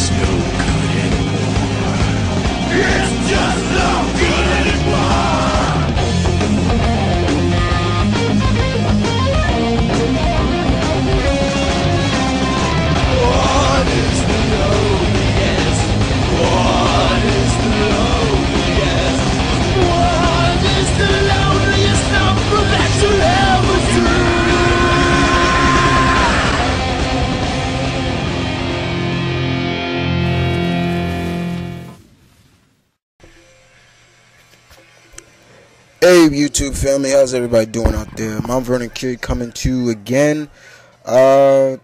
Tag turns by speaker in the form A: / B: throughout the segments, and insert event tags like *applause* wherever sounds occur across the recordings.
A: It's
B: Hey YouTube family, how's everybody doing out there? Mount Vernon Kid coming to you again. Uh,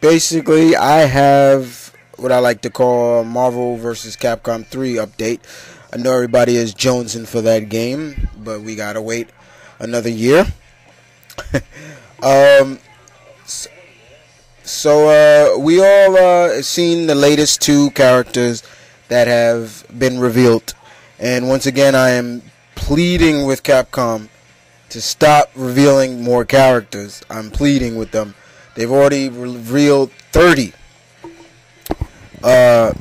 B: basically, I have what I like to call Marvel vs. Capcom 3 update. I know everybody is jonesing for that game, but we gotta wait another year. *laughs* um, so uh, we all uh, seen the latest two characters that have been revealed, and once again, I am pleading with Capcom to stop revealing more characters. I'm pleading with them. They've already revealed 30. Uh,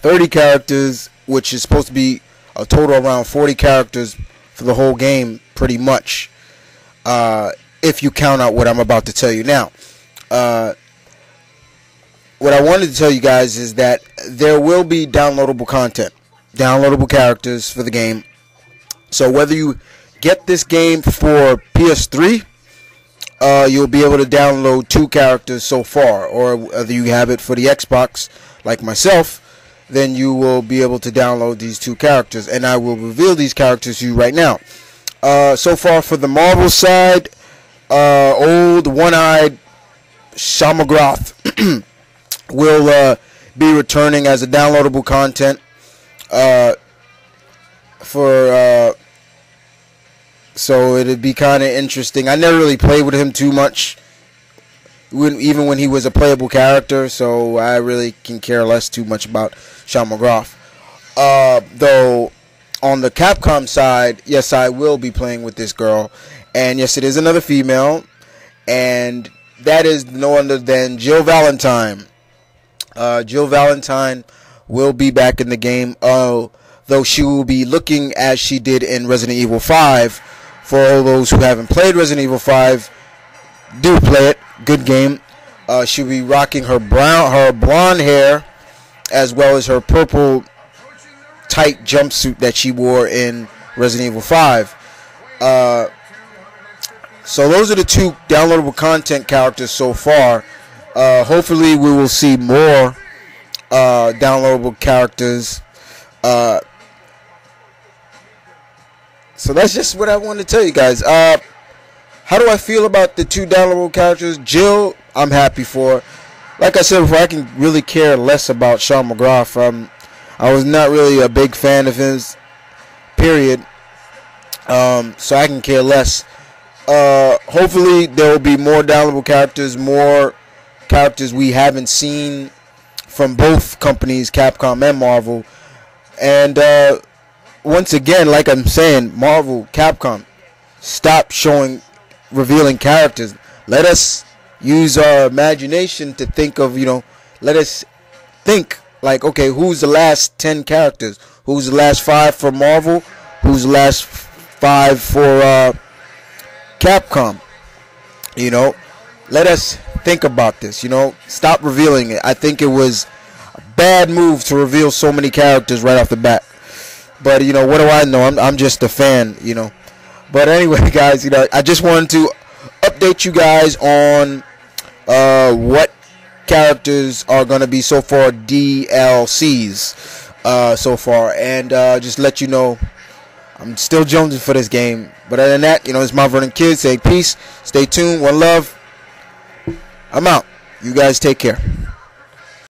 B: 30 characters, which is supposed to be a total around 40 characters for the whole game, pretty much. Uh, if you count out what I'm about to tell you now. Uh, what I wanted to tell you guys is that there will be downloadable content, downloadable characters for the game. So whether you get this game for PS3, uh, you'll be able to download two characters so far, or whether you have it for the Xbox, like myself, then you will be able to download these two characters, and I will reveal these characters to you right now. Uh, so far for the Marvel side, uh, old one-eyed Shuma-Gorath *clears throat* will uh, be returning as a downloadable content. Uh, for uh, so it'd be kind of interesting. I never really played with him too much, when, even when he was a playable character. So I really can care less too much about Shuma-Gorath. Uh, though on the Capcom side, yes, I will be playing with this girl, and yes, it is another female, and that is no other than Jill Valentine. Uh, Jill Valentine will be back in the game. Uh, though she will be looking as she did in Resident Evil 5. For all those who haven't played Resident Evil 5, do play it. Good game. Uh, she'll be rocking her brown, her blonde hair, as well as her purple tight jumpsuit that she wore in Resident Evil 5. Uh, so those are the two downloadable content characters so far. Uh, hopefully, we will see more uh, downloadable characters. Uh, so that's just what I wanted to tell you guys. Uh, how do I feel about the two downloadable characters? Jill, I'm happy for. Like I said before, I can really care less about Shuma-Gorath. Um, I was not really a big fan of his, period. Um, so I can care less. Uh, hopefully, there will be more downloadable characters, more characters we haven't seen from both companies, Capcom and Marvel. And uh, once again, like I'm saying, Marvel, Capcom, stop showing, revealing characters. Let us use our imagination to think of, you know, let us think like, okay, who's the last 10 characters? Who's the last five for Marvel? Who's the last five for uh, Capcom? You know, let us think about this. You know, stop revealing it. I think it was a bad move to reveal so many characters right off the bat. But you know, what do I know? I'm I'm just a fan, you know. But anyway, *laughs* guys, you know, I just wanted to update you guys on uh, what characters are going to be so far DLCs uh, so far, and uh, just let you know I'm still jonesing for this game. But other than that, you know, it's Mount Vernon Kids. Say peace, stay tuned, one love. I'm out. You guys take care.